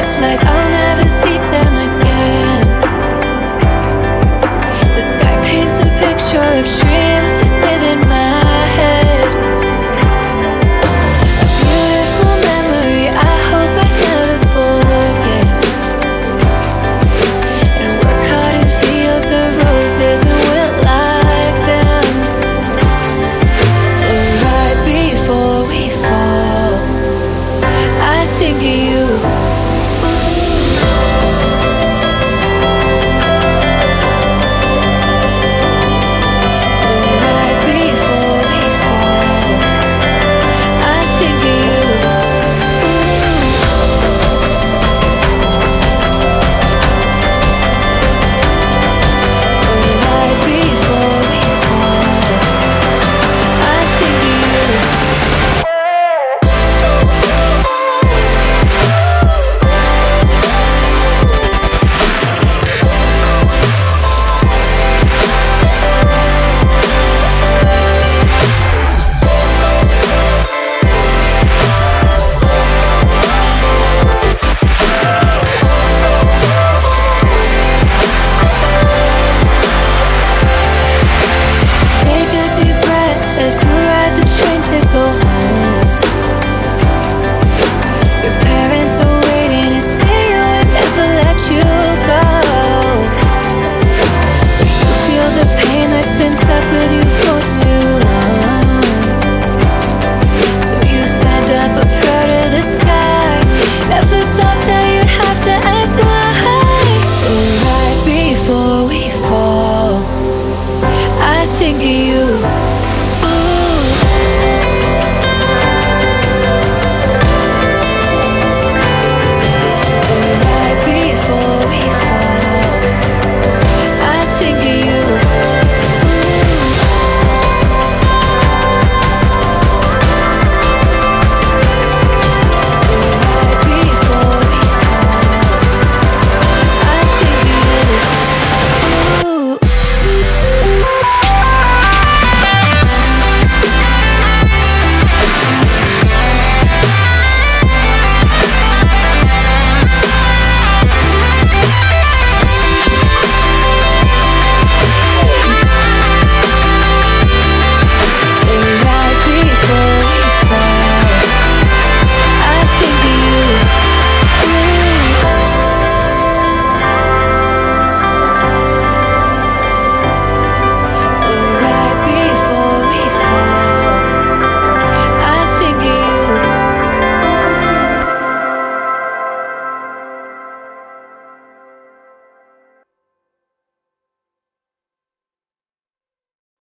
just like I